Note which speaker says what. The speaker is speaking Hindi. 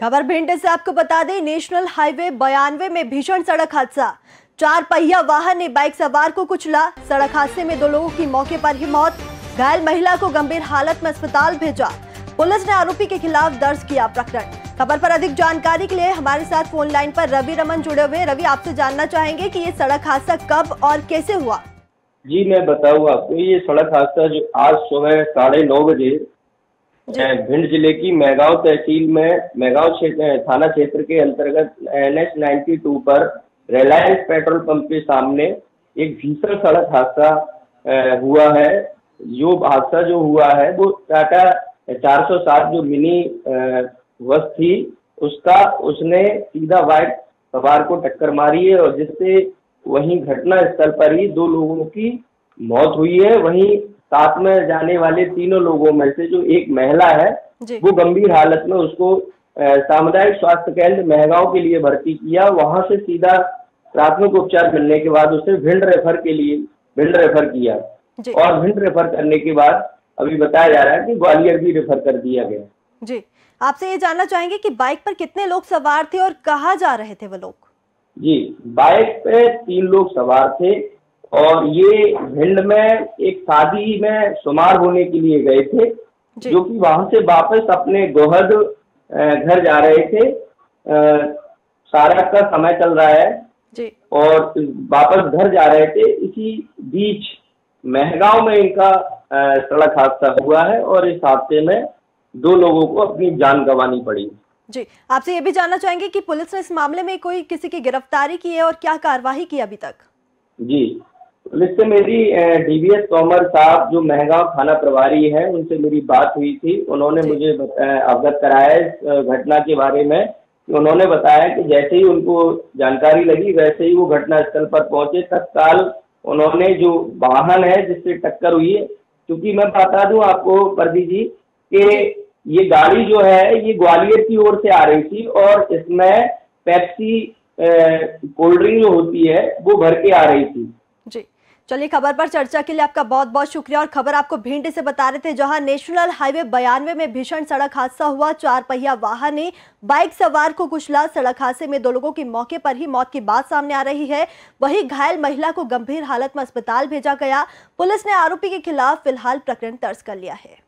Speaker 1: खबर भिंड से आपको बता दें, नेशनल हाईवे बयानवे में भीषण सड़क हादसा। चार पहिया वाहन ने बाइक सवार को कुचला। सड़क हादसे में दो लोगों की मौके पर ही मौत। घायल महिला को गंभीर हालत में अस्पताल भेजा। पुलिस ने आरोपी के खिलाफ दर्ज किया प्रकरण। खबर पर अधिक जानकारी के लिए हमारे साथ फ़ोन लाइन पर रवि रमन जुड़े हुए रवि, आपसे जानना चाहेंगे कि ये सड़क हादसा कब और कैसे हुआ?
Speaker 2: जी, मैं बताऊँ आपको, ये सड़क हादसा जो आज सुबह साढ़े नौ बजे अ, भिंड ज़िले की मैगांव तहसील में मैगांव क्षेत्र थाना क्षेत्र के अंतर्गत एन एच नाइन्टी टू पर रिलायंस पेट्रोल पंप के सामने एक भीषण सड़क हादसा हुआ है। जो हादसा जो हुआ है वो टाटा 407 जो मिनी बस थी उसका उसने सीधा बाइक सवार को टक्कर मारी है और जिससे वहीं घटना स्थल पर ही दो लोगों की मौत हुई है। वहीं साथ में जाने वाले तीनों लोगों में से जो एक महिला है वो गंभीर हालत में उसको सामुदायिक स्वास्थ्य केंद्र महगांव के लिए भर्ती किया। वहाँ से सीधा प्राथमिक उपचार मिलने के बाद उसे भिंड रेफर के लिए भिंड रेफर किया। और भिंड रेफर करने के बाद अभी बताया जा रहा है कि ग्वालियर भी रेफर कर दिया गया।
Speaker 1: जी। आपसे ये जानना चाहेंगे कि बाइक पर कितने लोग सवार थे और कहाँ जा रहे थे वो लोग?
Speaker 2: जी बाइक पे तीन लोग सवार थे। और ये भिंड में एक शादी में शुमार होने के लिए गए थे
Speaker 1: जो।
Speaker 2: कि वहाँ से वापस अपने गोहद घर जा रहे थे। सारा का समय चल रहा है
Speaker 1: जी।
Speaker 2: और वापस घर जा रहे थे। इसी बीच महगांव में इनका सड़क हादसा हुआ है और इस हादसे में दो लोगों को अपनी जान गंवानी पड़ी।
Speaker 1: जी आपसे ये भी जानना चाहेंगे कि पुलिस ने इस मामले में कोई किसी की गिरफ्तारी की है और क्या कार्रवाई की अभी तक?
Speaker 2: जी। पुलिस से मेरी डीबीएस तोमर साहब जो महगांव थाना प्रभारी है उनसे मेरी बात हुई थी। उन्होंने मुझे अवगत कराया इस घटना के बारे में। कि उन्होंने बताया कि जैसे ही उनको जानकारी लगी वैसे ही वो घटना स्थल पर पहुँचे। तत्काल उन्होंने जो वाहन है जिससे टक्कर हुई है क्योंकि मैं बता दूँ आपको प्रदी जी कि ये गाड़ी जो है ये ग्वालियर की ओर से आ रही थी और इसमें पेप्सी कोल्ड ड्रिंक जो होती है वो भर के आ रही थी।
Speaker 1: चलिए, खबर पर चर्चा के लिए आपका बहुत बहुत शुक्रिया। और खबर आपको भिंड से बता रहे थे, जहाँ नेशनल हाईवे बयानवे में भीषण सड़क हादसा हुआ। चार पहिया वाहन ने बाइक सवार को कुचला। सड़क हादसे में दो लोगों की मौके पर ही मौत की बात सामने आ रही है। वहीं घायल महिला को गंभीर हालत में अस्पताल भेजा गया। पुलिस ने आरोपी के खिलाफ फ़िलहाल प्रकरण दर्ज कर लिया है।